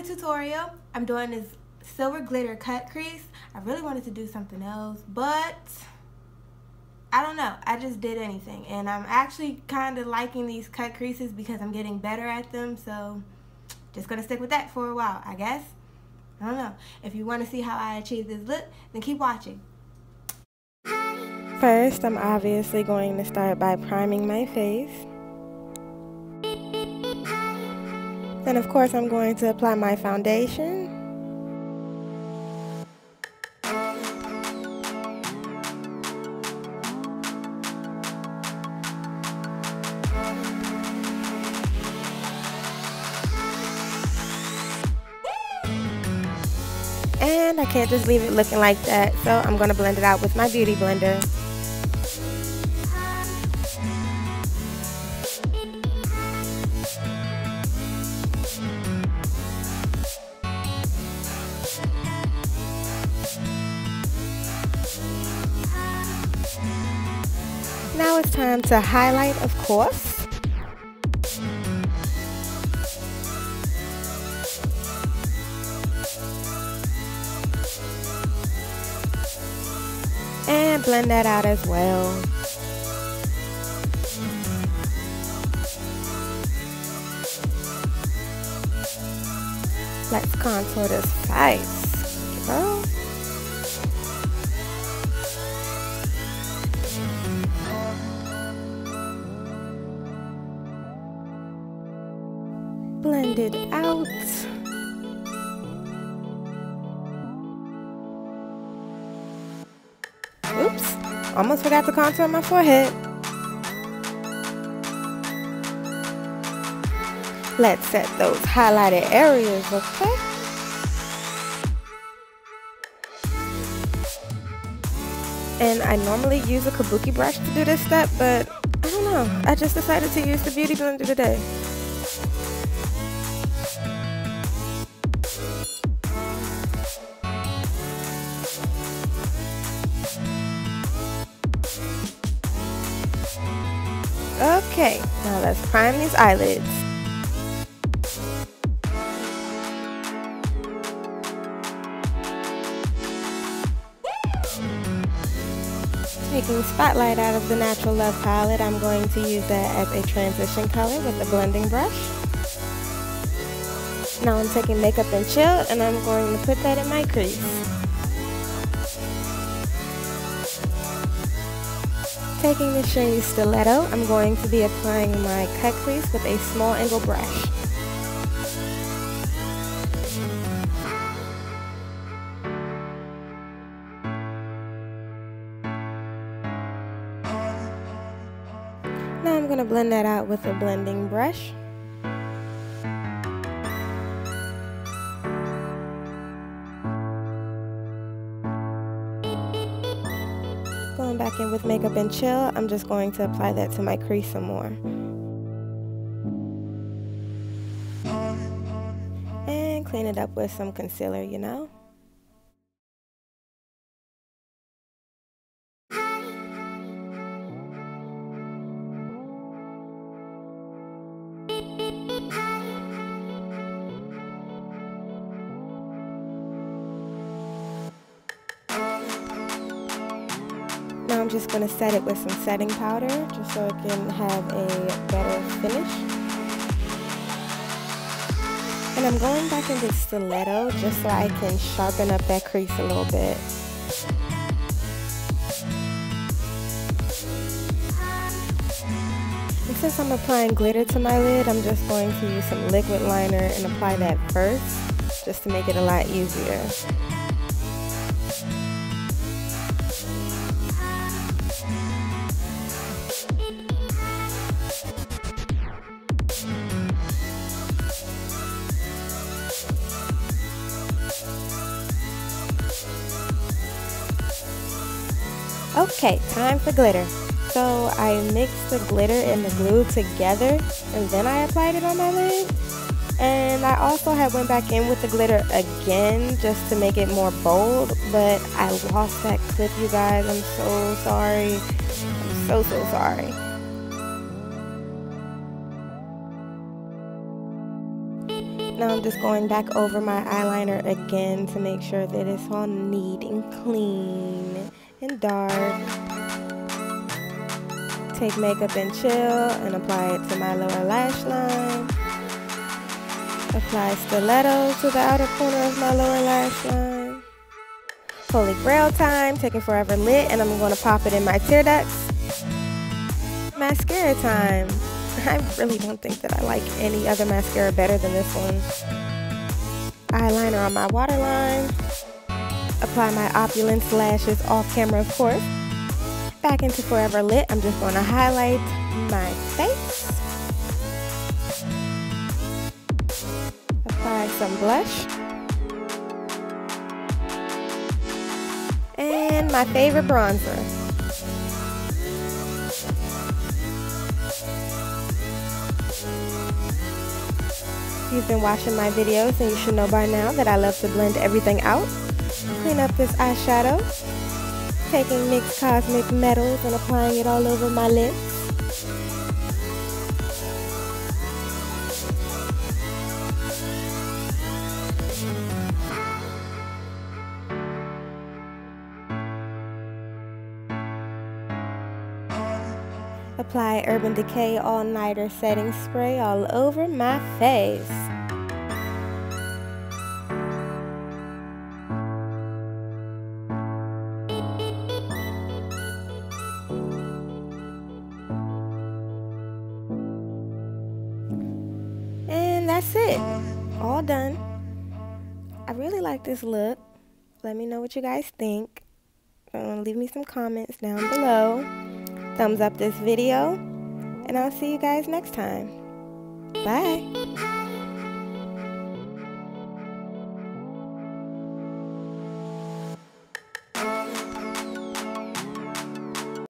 another tutorial. I'm doing this silver glitter cut crease. I really wanted to do something else, but I don't know. I just did anything. And I'm actually kind of liking these cut creases because I'm getting better at them. So just going to stick with that for a while, I guess. I don't know. If you want to see how I achieve this look, then keep watching. First, I'm obviously going to start by priming my face. Then of course I'm going to apply my foundation. And I can't just leave it looking like that, so I'm going to blend it out with my Beauty Blender. Time to highlight, of course. And blend that out as well. Let's contour this face, girl. It out. Oops, almost forgot to contour my forehead. Let's set those highlighted areas, okay? And I normally use a kabuki brush to do this step, but I don't know. I just decided to use the Beauty Blender today. Okay, now let's prime these eyelids. Taking Spotlight out of the Natural Love palette, I'm going to use that as a transition color with a blending brush. Now I'm taking Makeup and Chill and I'm going to put that in my crease. Taking the shade Stiletto, I'm going to be applying my cut crease with a small angle brush. Now I'm going to blend that out with a blending brush. With Makeup and Chill, I'm just going to apply that to my crease some more. And clean it up with some concealer, you know? Now I'm just going to set it with some setting powder just so it can have a better finish. And I'm going back in with stiletto just so I can sharpen up that crease a little bit. And since I'm applying glitter to my lid, I'm just going to use some liquid liner and apply that first just to make it a lot easier. Okay, time for glitter. So I mixed the glitter and the glue together and then I applied it on my lid. And I also had went back in with the glitter again just to make it more bold, but I lost that clip, you guys. I'm so sorry. I'm so, so sorry. Now I'm just going back over my eyeliner again to make sure that it's all neat and clean and dark. Take makeup and chill and apply it to my lower lash line. Apply stiletto to the outer corner of my lower lash line. Holy Grail time, taking forever lit, and I'm going to pop it in my tear ducts. Mascara time. I really don't think that I like any other mascara better than this one. Eyeliner on my waterline. Apply my Opulence lashes off camera, of course. Back into Forever Lit, I'm just going to highlight my face. Apply some blush. And my favorite bronzer. If You've been watching my videos and you should know by now that I love to blend everything out. Clean up this eyeshadow. Taking NYX Cosmic Metals and applying it all over my lips. Apply Urban Decay All Nighter Setting Spray all over my face. That's it. All done. I really like this look. Let me know what you guys think. Leave me some comments down below thumbs up this video, and I'll see you guys next time. Bye.